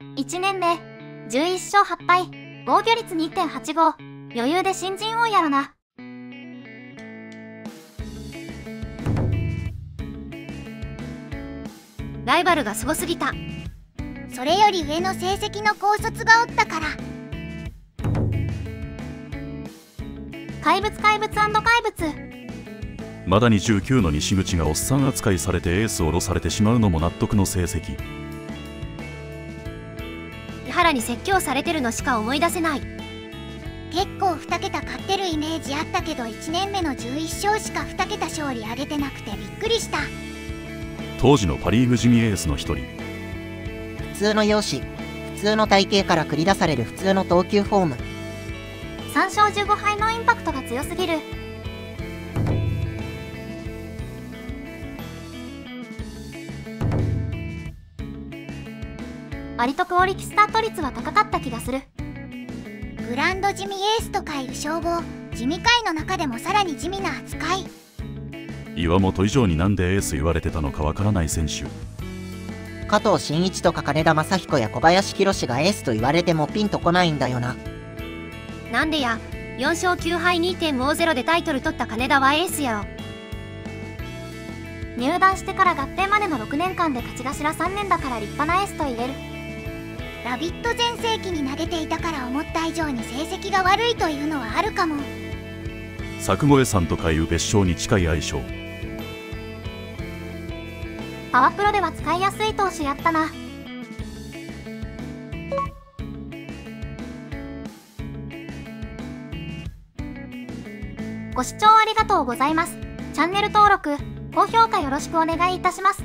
1年目、11勝8敗、防御率2.85、余裕で新人王やろな。ライバルがすごすぎた。それより上の成績の高卒がおったから。怪物怪物怪物。まだ29の西口がおっさん扱いされてエースを下ろされてしまうのも納得の成績。原に説教されてるのしか思い出せない。結構2桁勝ってるイメージあったけど1年目の11勝しか2桁勝利上げてなくてびっくりした。当時のパ・リーグ地味エースの一人。普通の容姿普通の体型から繰り出される普通の投球フォーム。3勝15敗のインパクトが強すぎる割とクオリティスタート率は高かった気がする。グランド地味エースとかいう称号地味界の中でもさらに地味な扱い。岩本以上になんでエース言われてたのかわからない選手。加藤真一とか金田正彦や小林宏がエースと言われてもピンとこないんだよな。なんでや4勝9敗2.50でタイトル取った金田はエースやろ。入団してから合併までの6年間で勝ち頭3年だから立派なエースと言えるラビット全盛期に投げていたから思った以上に成績が悪いというのはあるかも。作越さんとかいう別称に近い相性パワプロでは使いやすい投手やったな。ご視聴ありがとうございます。チャンネル登録高評価よろしくお願いいたします